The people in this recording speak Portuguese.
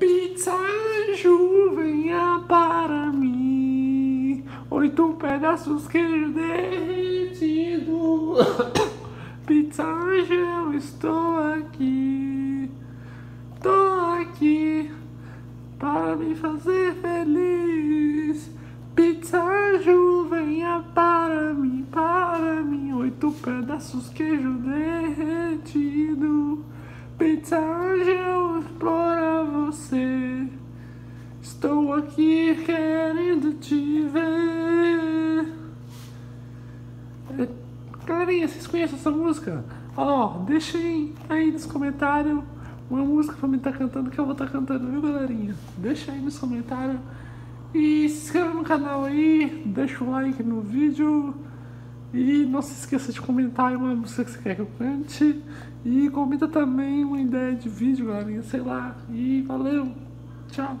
Pizza venha para mim. Oito pedaços queijo derretido. Pizza eu estou aqui. Tô aqui para me fazer feliz. Pizza venha para mim, para mim. Oito pedaços queijo derretido. Pizza Estou aqui querendo te ver. Galerinha, vocês conhecem essa música? Ó, deixem aí nos comentários uma música pra mim estar cantando que eu vou estar cantando, viu, galerinha? Deixa aí nos comentários. E se inscreva no canal aí, deixa o like no vídeo. E não se esqueça de comentar uma música que você quer que eu cante. E comenta também uma ideia de vídeo, galerinha, sei lá. E valeu, tchau.